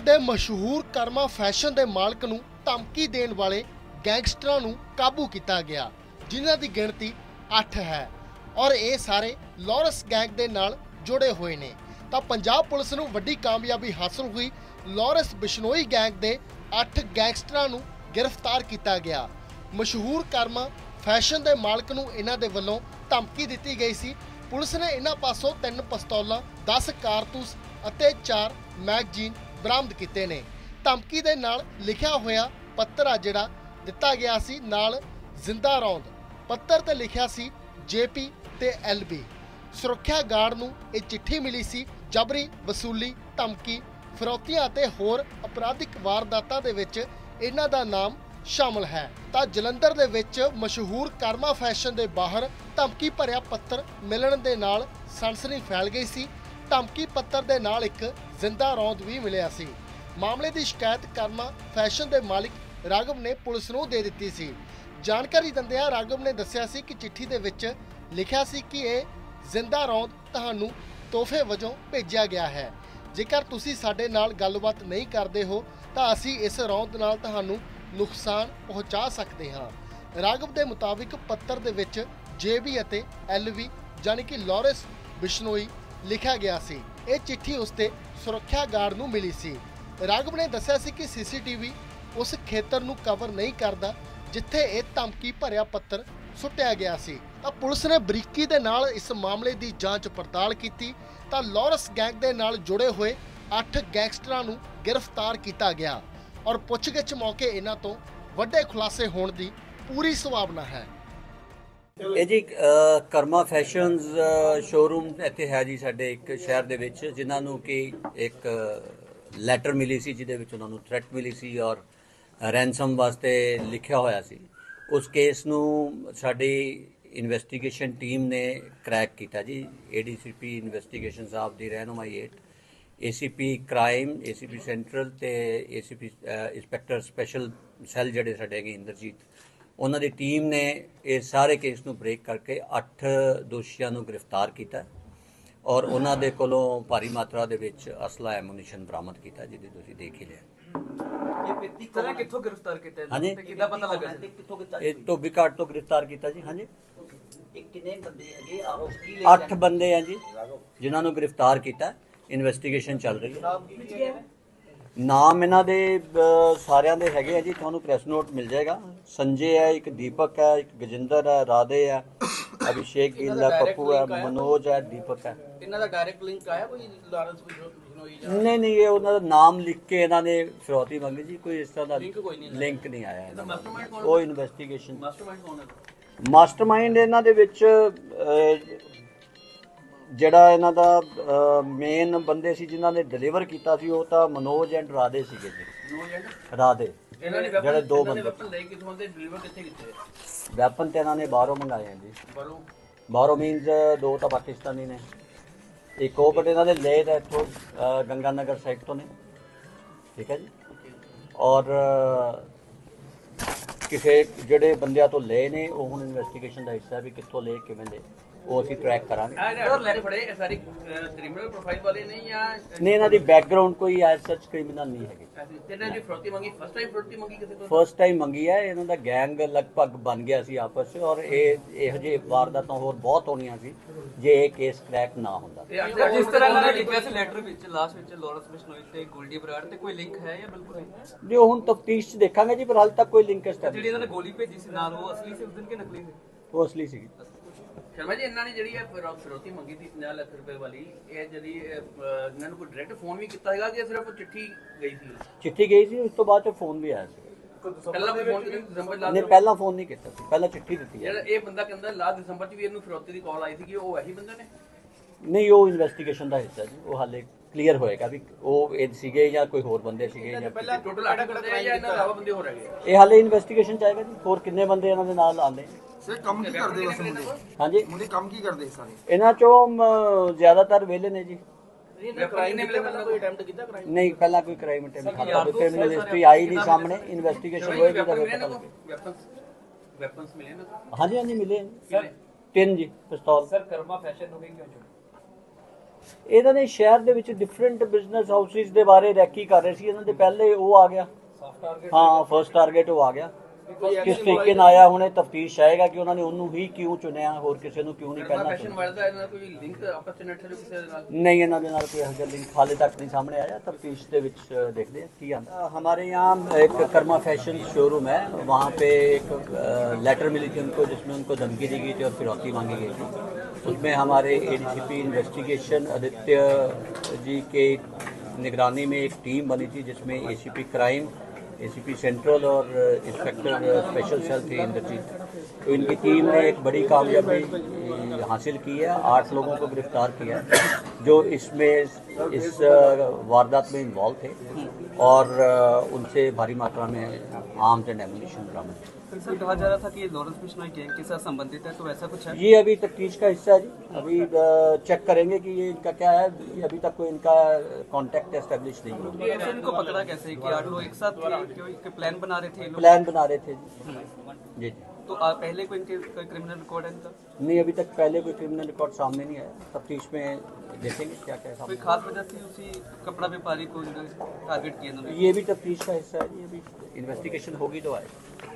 ਦੇ ਮਸ਼ਹੂਰ ਕਰਮਾ ਫੈਸ਼ਨ ਦੇ ਮਾਲਕ ਨੂੰ ਧਮਕੀ ਦੇਣ ਵਾਲੇ ਗੈਂਗਸਟਰਾਂ ਨੂੰ ਕਾਬੂ ਕੀਤਾ ਗਿਆ, ਜਿਨ੍ਹਾਂ ਦੀ ਗਿਣਤੀ 8 ਹੈ ਔਰ ਇਹ ਸਾਰੇ ਲਾਰੈਂਸ ਗੈਂਗ ਦੇ ਨਾਲ ਜੁੜੇ ਹੋਏ ਨੇ। ਤਾਂ ਪੰਜਾਬ ਪੁਲਿਸ ਨੂੰ ਵੱਡੀ ਕਾਮਯਾਬੀ ਹਾਸਲ ਹੋਈ, ਲਾਰੈਂਸ ਬਿਸ਼ਨੋਈ ਗੈਂਗ ਦੇ 8 ਗੈਂਗਸਟਰਾਂ ਨੂੰ ਗ੍ਰਿਫਤਾਰ ਕੀਤਾ ਗਿਆ। ਮਸ਼ਹੂਰ ਕਰਮਾ ਫੈਸ਼ਨ ਦੇ ਮਾਲਕ ਨੂੰ ਇਹਨਾਂ ਦੇ ਵੱਲੋਂ ਧਮਕੀ ਦਿੱਤੀ ਗਈ ਸੀ। ਪੁਲਿਸ ਨੇ ਇਹਨਾਂ ਪਾਸੋਂ ਤਿੰਨ ਪਿਸਤੌਲਾਂ 10 ਕਾਰਤੂਸ ਅਤੇ 4 ਮੈਗਜ਼ੀਨ ਬਰਾਮਦ ਕੀਤੇ ਨੇ। ਧਮਕੀ ਦੇ ਨਾਲ ਲਿਖਿਆ ਹੋਇਆ ਪੱਤਰ ਆ ਜਿਹੜਾ ਦਿੱਤਾ ਗਿਆ ਸੀ, ਨਾਲ ਜ਼ਿੰਦਾ ਰੌਂਦ। ਪੱਤਰ ਤੇ ਲਿਖਿਆ ਸੀ, ਜੇਪੀ ਤੇ ਐਲਬੀ। ਸੁਰੱਖਿਆ ਗਾਰਡ ਨੂੰ ਇਹ ਚਿੱਠੀ ਮਿਲੀ ਸੀ, ਜਬਰੀ, ਵਸੂਲੀ, ਧਮਕੀ, ਫਿਰੌਤੀਆਂ ਅਤੇ ਹੋਰ ਅਪਰਾਧਿਕ ਵਾਰਦਾਤਾਂ ਦੇ ਵਿੱਚ ਇਹਨਾਂ ਦਾ ਨਾਮ ਸ਼ਾਮਲ ਹੈ। ਤਾਂ ਜਲੰਧਰ ਦੇ ਵਿੱਚ ਮਸ਼ਹੂਰ ਕਰਮਾ ਫੈਸ਼ਨ ਦੇ ਬਾਹਰ ਧਮਕੀ ਭਰਿਆ ਪੱਤਰ ਮਿਲਣ ਦੇ ਨਾਲ ਸਨਸਨੀ ਫੈਲ ਗਈ ਸੀ। ਧਮਕੀ ਪੱਤਰ ਦੇ ਨਾਲ ਇੱਕ ਜ਼ਿੰਦਾ ਰੌਂਦ ਵੀ ਮਿਲਿਆ ਸੀ। ਮਾਮਲੇ ਦੀ ਸ਼ਿਕਾਇਤ ਕਰਮਾ ਫੈਸ਼ਨ ਦੇ ਮਾਲਿਕ ਰਾਘਵ ਨੇ ਪੁਲਿਸ ਨੂੰ ਦੇ ਦਿੱਤੀ ਸੀ। ਜਾਣਕਾਰੀ ਦਿੰਦਿਆਂ ਰਾਘਵ ਨੇ ਦੱਸਿਆ ਸੀ ਕਿ ਚਿੱਠੀ ਦੇ ਵਿੱਚ ਲਿਖਿਆ ਸੀ ਕਿ ਇਹ ਜ਼ਿੰਦਾ ਰੌਂਦ ਤੁਹਾਨੂੰ ਤੋਹਫੇ ਵਜੋਂ ਭੇਜਿਆ ਗਿਆ ਹੈ। ਜੇਕਰ ਤੁਸੀਂ ਸਾਡੇ ਨਾਲ ਗੱਲਬਾਤ ਨਹੀਂ ਕਰਦੇ ਹੋ, ਤਾਂ ਅਸੀਂ ਇਸ ਰੌਂਦ ਨਾਲ ਤੁਹਾਨੂੰ ਨੁਕਸਾਨ ਪਹੁੰਚਾ ਸਕਦੇ ਹਾਂ। ਰਾਘਵ ਦੇ ਮੁਤਾਬਿਕ ਪੱਤਰ ਦੇ ਵਿੱਚ ਜੇਬੀ ਅਤੇ ਐਲਵੀ ਯਾਨੀ ਕਿ ਲਾਰੈਂਸ ਬਿਸ਼ਨੋਈ ਲਿਖਿਆ ਗਿਆ ਸੀ। ਇਹ ਚਿੱਠੀ ਉਸਤੇ ਸੁਰੱਖਿਆ ਗਾਰਡ ਨੂੰ ਮਿਲੀ ਸੀ। ਰਾਘਵ ਨੇ ਦੱਸਿਆ ਸੀ ਕਿ ਸੀਸੀਟੀਵੀ ਉਸ ਖੇਤਰ ਨੂੰ ਕਵਰ ਨਹੀਂ ਕਰਦਾ, ਜਿੱਥੇ ਇਹ ਧਮਕੀ ਭਰਿਆ ਪੱਤਰ ਸੁੱਟਿਆ ਗਿਆ ਸੀ। ਤਾਂ ਪੁਲਿਸ ਨੇ ਬਰੀਕੀ ਦੇ ਨਾਲ ਇਸ ਮਾਮਲੇ ਦੀ ਜਾਂਚ ਪੜਤਾਲ ਕੀਤੀ ਤਾਂ ਲਾਰੈਂਸ ਗੈਂਗ ਦੇ ਨਾਲ ਜੁੜੇ ਹੋਏ 8 ਗੈਂਗਸਟਰਾਂ ਨੂੰ ਗ੍ਰਿਫਤਾਰ ਕੀਤਾ ਗਿਆ। ਔਰ ਪੁੱਛਗਿੱਛ ਮੌਕੇ ਇਹਨਾਂ ਤੋਂ ਵੱਡੇ ਖੁਲਾਸੇ ਹੋਣ ਦੀ ਪੂਰੀ ਸੰਭਾਵਨਾ ਹੈ। ਇਹ ਜੀ ਕਰਮਾ ਫੈਸ਼ਨਸ ਅ, ਸ਼ੋਰੂਮ ਇੱਥੇ ਹੈ ਜੀ ਸਾਡੇ ਇੱਕ ਸ਼ਹਿਰ ਦੇ ਵਿੱਚ ਜਿਨ੍ਹਾਂ ਨੂੰ ਕਿ ਇੱਕ ਲੈਟਰ ਮਿਲੀ ਸੀ ਜਿਹਦੇ ਵਿੱਚ ਉਹਨਾਂ ਨੂੰ ਥ੍ਰੈਟ ਮਿਲੀ ਸੀ ਔਰ ਰੈਂਸਮ ਵਾਸਤੇ ਲਿਖਿਆ ਹੋਇਆ ਸੀ। ਉਸ ਕੇਸ ਨੂੰ ਸਾਡੀ ਇਨਵੈਸਟੀਗੇਸ਼ਨ ਟੀਮ ਨੇ ਕ੍ਰੈਕ ਕੀਤਾ ਜੀ। ਏਡੀਸੀਪੀ ਇਨਵੈਸਟੀਗੇਸ਼ਨ ਸਾਹਿਬ ਦੀ ਰਹਿਨੁਮਾਈ 8 ਏਸੀਪੀ ਕ੍ਰਾਈਮ ਏਸੀਪੀ ਸੈਂਟਰਲ ਤੇ ਏਸੀਪੀ ਇੰਸਪੈਕਟਰ ਸਪੈਸ਼ਲ ਸੈੱਲ ਜਿਹੜੇ ਸਾਡੇ ਹੈਗੇ ਇੰਦਰਜੀਤ ਉਹਨਾਂ ਦੀ ਟੀਮ ਨੇ ਇਹ ਸਾਰੇ ਕੇਸ ਨੂੰ ਬ੍ਰੇਕ ਕਰਕੇ 8 ਦੋਸ਼ੀਆਂ ਨੂੰ ਗ੍ਰਿਫਤਾਰ ਕੀਤਾ ਔਰ ਉਹਨਾਂ ਦੇ ਕੋਲੋਂ ਭਾਰੀ ਮਾਤਰਾ ਦੇ ਵਿੱਚ ਅਸਲਾ ਐਮੂਨੀਸ਼ਨ ਬਰਾਮਦ ਕੀਤਾ ਜਿਹਦੀ ਤੁਸੀਂ ਦੇਖ ਹੀ ਲਿਆ। ਇਹ ਵਿਅਕਤੀ ਕੌਣ ਕਿੱਥੋਂ ਗ੍ਰਿਫਤਾਰ ਕੀਤਾ ਹਾਂਜੀ। ਤੇ ਕਿੱਦਾਂ ਪਤਾ ਲੱਗਾ ਤੇ ਕਿੱਥੋਂ ਕਿੱਥੋਂ ਇਹ ਘਾਟ ਤੋਂ ਗ੍ਰਿਫਤਾਰ ਕੀਤਾ ਜੀ ਹਾਂਜੀ। ਇਹ ਕਿੰਨੇ ਬੰਦੇ ਹੈਗੇ? ਆਰੋ ਕੀ ਲੈ 8 ਬੰਦੇ ਆ ਜੀ ਜਿਨ੍ਹਾਂ ਨੂੰ ਗ੍ਰਿਫਤਾਰ ਕੀਤਾ। ਇਨਵੈਸਟੀਗੇਸ਼ਨ ਚੱਲ ਰਹੀ ਹੈ। ਨਾਮ ਇਹਨਾਂ ਦੇ ਸਾਰਿਆਂ ਦੇ ਹੈਗੇ ਆ ਜੀ ਤੁਹਾਨੂੰ ਪ੍ਰੈਸ ਨੋਟ ਮਿਲ ਜਾਏਗਾ। ਸੰਜੇ ਹੈ ਇੱਕ ਦੀਪਕ ਹੈ ਇੱਕ ਗਜਿੰਦਰ ਹੈ ਰਾਧੇ ਹੈ ਅਭਿਸ਼ੇਕ ਗਿੱਲ ਹੈ ਪੱਪੂ ਹੈ ਮਨੋਜ ਹੈ ਦੀਪਕ ਹੈ ਇਹਨਾਂ ਦਾ ਡਾਇਰੈਕਟ ਲਿੰਕ ਆਇਆ ਕੋਈ? ਲਾਰੈਂਸ ਬਿਸ਼ਨੋਈ ਜਾਂ ਨਹੀਂ ਨਹੀਂ ਇਹ ਉਹਨਾਂ ਦਾ ਨਾਮ ਲਿਖ ਕੇ ਇਹਨਾਂ ਨੇ ਫਿਰੌਤੀ ਮੰਗੀ ਜੀ ਕੋਈ ਇਸ ਤਰ੍ਹਾਂ ਦਾ Link ਕੋਈ ਨਹੀਂ ਲਿੰਕ ਨਹੀਂ ਆਇਆ ਇਹਨਾਂ ਦਾ। mastermind ਕੌਣ ਉਹ ਇਨਵੈਸਟੀਗੇਸ਼ਨ ਮਾਸਟਰਮਾਈਂਡ ਕੌਣ ਹੈ? ਮਾਸਟਰਮਾਈਂਡ ਇਹਨਾਂ ਦੇ ਵਿੱਚ ਅਹ, ਜਿਹੜਾ ਇਹਨਾਂ ਦਾ ਮੇਨ ਬੰਦੇ ਸੀ ਜਿਨ੍ਹਾਂ ਨੇ ਡਿਲੀਵਰ ਕੀਤਾ ਸੀ ਉਹ ਤਾਂ ਮਨੋਜ ਐਂਡ ਰਾਧੇ ਸੀਗੇ ਜੀ। ਨੋ ਨੇ ਜਿਹੜੇ ਦੋ ਬੰਦੇ। ਵੈਪਨ ਲੈ ਕਿਥੋਂ ਦੇ ਡਿਲੀਵਰ ਕਿੱਥੇ ਕੀਤੇ? ਵੈਪਨ ਤੇ ਇਹਨਾਂ ਨੇ ਬਾਹਰੋਂ ਮੰਗਾਏ ਆ ਜੀ। ਬਾਹਰੋਂ? ਮੀਨਸ ਦੋ ਤਾਂ ਪਾਕਿਸਤਾਨੀ ਨੇ। ਇੱਕ ਉਹ ਬਟ ਇਹਨਾਂ ਦੇ ਲਏ ਦਾ ਇੱਥੋਂ ਗੰਗਾ ਨਗਰ ਸਾਈਡ ਤੋਂ ਨੇ। ਠੀਕ ਹੈ ਜੀ? ਔਰ ਕਿਸੇ ਜਿਹੜੇ ਬੰਦਿਆਂ ਤੋਂ ਲਏ ਨੇ ਉਹ ਹੁਣ ਇਨਵੈਸਟੀਗੇਸ਼ਨ ਦਾ ਹਿੱਸਾ ਵੀ ਕਿੱਥੋਂ ਲਏ ਕਿਵੇਂ ਲਏ। ਉਹ ਅਸੀਂ ਟਰੈਕ ਕਰਾਂਗੇ। ਆ ਲੈ ਫੜੇ ਇਹ ਸਾਰੀ ਕ੍ਰਿਮੀਨਲ ਪ੍ਰੋਫਾਈਲ ਵਾਲੇ ਨਹੀਂ ਇਹਨਾਂ ਦੀ ਬੈਕਗ੍ਰਾਉਂਡ ਕੋਈ ਐਜ਼ ਸੱਚ ਕ੍ਰਿਮੀਨਲ ਨਹੀਂ ਹੈਗੀ। ਤੇਨਾਂ ਦੀ ਫਰੋਤੀ ਮੰਗੀ ਫਸਟ ਟਾਈਮ ਫਰੋਤੀ ਮੰਗੀ ਕਿਸੇ ਤੋਂ? ਫਰਸਟ ਟਾਈਮ ਮੰਗੀ ਹੈ ਇਹਨਾਂ ਦਾ ਗੈਂਗ ਲਗਭਗ ਬਣ ਗਿਆ ਸੀ ਆਪਸ ਵਿੱਚ ਔਰ ਇਹ ਇਹੋ ਜਿਹੇ ਵਾਰਦਾਤਾਂ ਹੋਰ ਬਹੁਤ ਹੋਣੀਆਂ ਸੀ ਜੇ ਇਹ ਕੇਸ ਕ੍ਰੈਕ ਨਾ ਹੁੰਦਾ। ਜਿਸ ਤਰ੍ਹਾਂ ਇਹਨਾਂ ਨੇ ਲਿਖਿਆ ਸੀ ਲੈਟਰ ਵਿੱਚ ਲਾਸਟ ਵਿੱਚ ਲਾਰੈਂਸ ਬਿਸ਼ਨੋਈ ਤੇ ਗੋਲਡੀ ਬਰਾੜ ਤੇ ਕੋਈ ਲਿੰਕ ਹੈ ਜਾਂ ਬਿਲਕੁਲ ਨਹੀਂ? ਜੋ ਹੁਣ ਤਫਤੀਸ਼ 'ਚ ਦੇਖਾਂਗੇ ਜੀ ਪਰ ਹਾਲ ਤੱਕ ਕੋਈ ਲਿੰਕ ਜਿਹੜੀ ਸਟੈਬਲਿਸ਼ ਇਹਨਾਂ ਨੇ ਗੋਲੀ ਭੇਜੀ ਸੀ ਨਾਲ ਉਹ ਅਸਲੀ ਸੀ ਉਸ ਦਿਨ ਕਿ ਨਕਲੀ ਸੀ? ਉਹ ਅਸਲੀ ਸੀਗੀ। ਸ਼ਰਮਾ ਜੀ ਇਹਨਾਂ ਨੇ ਜਿਹੜੀ ਇਹ ਫਿਰੌ- ਫਿਰੌਤੀ ਮੰਗੀ ਸੀ 50 ਲੱਖ ਰੁਪਏ ਵਾਲੀ ਇਹ ਜਿਹੜੀ ਅਹ, ਇਹਨਾਂ ਨੂੰ ਕੋਈ ਡਾਇਰੈਕਟ ਫੋਨ ਵੀ ਕੀਤਾ ਹੈਗਾ ਕਿ ਸਿਰਫ ਚਿੱਠੀ ਗਈ ਸੀ? ਚਿੱਠੀ ਗਈ ਸੀ ਉਸ ਤੋਂ ਬਾਅਦ ਚ ਫੋਨ ਵੀ ਆਇਆ ਸੀ। ਪਹਿਲਾਂ ਕੋਈ ਫੋਨ ਦਸੰਬਰ ਲਾ ਨਹੀਂ ਪਹਿਲਾਂ ਫੋਨ ਨਹੀਂ ਕੀਤਾ ਸੀ ਪਹਿਲਾਂ ਚਿੱਠੀ ਦਿੱਤੀ ਹੈ ਜਿਹੜਾ ਇਹ ਬੰਦਾ ਕਹਿੰਦਾ ਲਾ ਦਸੰਬਰ ਚ ਵੀ ਇਹਨੂੰ ਫਿਰੌਤੀ ਦੀ ਕਾਲ ਆਈ ਸੀ ਕਿ ਉਹ ਇਹੀ ਬੰਦਾ ਨੇ? ਨਹੀਂ ਉਹ ਇਨਵੈਸਟੀਗੇਸ਼ਨ ਦਾ ਹਿੱਸਾ ਜੀ ਉਹ ਹਾਲੇ ਕਲੀਅਰ ਹੋਏਗਾ ਵੀ ਉਹ ਇਹ ਸੀਗੇ ਜਾਂ ਕੋਈ ਹੋਰ ਬੰਦੇ ਸੀਗੇ ਜਾਂ ਪਹਿਲਾਂ ਟੋਟਲ 8 ਬੰਦੇ ਆ ਜਾਂ ਇਹਨਾਂ ਤੋਂ ਇਲਾਵਾ ਬੰਦੇ ਹੋਰ ਹੈਗੇ? ਆ? ਇਹ ਹਾਲੇ ਇਨਵੈਸਟੀਗੇਸ਼ਨ ਚਾਹੀਦਾ ਜੀ ਹੋਰ ਕਿੰਨੇ ਬੰਦੇ ਇਹਨਾਂ ਦੇ ਨਾਲ ਆਉਂਦੇ ਸਰ ਕੰਮ ਕੀ ਕਰਦੇ ਵਸ ਮੁੰਡੇ ਹਾਂਜੀ। ਮੁੰਡੇ ਕੰਮ ਕੀ ਕਰਦੇ ਸਾਰੇ? ਇਹਨਾਂ ਚੋਂ ਜ਼ਿਆਦਾਤਰ ਵਿਹਲੇ ਨੇ ਜੀ। ਕ੍ਰਾਈਮ ਨੇ ਪਹਿਲਾਂ ਕੋਈ ਅਟੈਂਪਟ ਕੀਤਾ ਕ੍ਰਾਈਮ ਨਹੀਂ ਪਹਿਲਾਂ ਕੋਈ ਕ੍ਰਾਈਮ ਅਟੈਂਪ ਖਾਤਾ ਕੋਈ ਕ੍ਰਿਮੀਨਲ ਹਿਸਟਰੀ ਆਈ ਨਹੀਂ ਸਾਹਮਣੇ ਇਨਵੈਸਟੀਗੇਸ਼ਨ ਹੋਏਗੀ ਤਾਂ ਫਿਰ ਪਤਾ ਲੱਗੇਗਾ ਵੈਪਨਸ ਵੈਪਨਸ ਮਿਲੇ ਨਾ ਹਾਂਜੀ ਹਾਂਜੀ ਮਿਲੇ। ਸਰ ਤਿੰਨ ਜੀ ਪਿਸਤੌਲ। ਸਰ ਕਰਮਾ ਫੈਸ਼ਨ ਨੂੰ ਵੀ ਕਿਉਂ ਇਹਨਾਂ ਨੇ ਸ਼ਹਿਰ ਦੇ ਵਿੱਚ ਡਿਫਰੈਂਟ ਬਿਜ਼ਨਸ ਹਾਊਸਿਸ ਦੇ ਬਾਰੇ ਰੈਕੀ ਕਰ ਰਹੇ ਸੀ ਇਹਨਾਂ ਦੇ ਪਹਿਲੇ ਉਹ ਆ ਗਿਆ ਹਾਂ ਫਰਸਟ ਟਾਰਗੇਟ ਉਹ ਆ ਗਿਆ ਕਿਸ ਤਰੀਕੇ ਨਾਲ ਆਇਆ ਹੁਣੇ ਤਫਤੀਸ਼ ਆਏਗਾ ਕਿ ਉਹਨਾਂ ਨੇ ਉਹਨੂੰ ਹੀ ਕਿਉਂ ਚੁਣਿਆ ਹੋਰ ਕਿਸੇ ਨੂੰ ਕਿਉਂ ਨਹੀਂ ਕਰਮਾ ਪਹਿਲਾਂ ਫੈਸ਼ਨ ਚੁਣਿਆ ਵਾਲੇ ਦਾ ਇਹਨਾਂ ਦਾ ਕੋਈ ਲਿੰਕ ਆਪਸ ਵਿੱਚ ਨੈਟ ਕਿਸੇ ਦੇ ਨਾਲ नहीं ਇਹਨਾਂ ਦੇ ਨਾਲ ਕੋਈ ਇਹੋ ਜਿਹਾ ਲਿੰਕ ਹਾਲੇ ਤੱਕ ਨਹੀਂ ਸਾਹਮਣੇ ਆਇਆ ਤਫਤੀਸ਼ ਦੇ ਵਿੱਚ ਅ, ਦੇਖਦੇ ਹਾਂ ਕੀ ਆਂਦਾ हमारे यहाँ एक कर्मा फैशन शोरूम है वहाँ पे एक लेटर मिली थी उनको जिसमें उनको धमकी दी गई थी और फिरौती मांगी गई थी उसमें हमारे एडीसीपी इन्वेस्टिगेशन आदित्य जी के निगरानी में एक टीम बनी थी जिसमें एसीपी क्राइम एसीपी सेंट्रल और इंस्पेक्टर स्पेशल सेल थे इंद्रजीत। तो इनकी टीम ने एक बड़ी कामयाबी हासिल की है, आठ लोगों को गिरफ़्तार किया जो इसमें इस वारदात में इन्वॉल्व थे। और उनसे भारी मात्रा में आर्म्स एंड एमुनिशन बरामद। सर कहा जा रहा था कि ये लॉरेंस बिश्नोई गैंग के साथ संबंधित है तो वैसा कुछ है? ये अभी तफ्तीश का हिस्सा है जी। अभी चेक करेंगे कि ये इनका क्या है। ये अभी तक कोई इनका कांटेक्ट एस्टेब्लिश नहीं हुआ। तो इनको पकड़ा कैसे कि आठ लोग एक साथ थे प्लान बना रहे थे प्लान बना रहे थे जी जी। तो पहले कोई इनके कोई क्रिमिनल रिकॉर्ड है इनका? नहीं अभी तक पहले कोई क्रिमिनल रिकॉर्ड सामने नहीं आया। तफ्तीश में देखेंगे क्या क्या कोई खास वजह से उसी कपड़ा व्यापारी को टारगेट किया ये भी तफ्तीश का हिस्सा है ये भी इन्वेस्टिगेशन होगी तो आएगा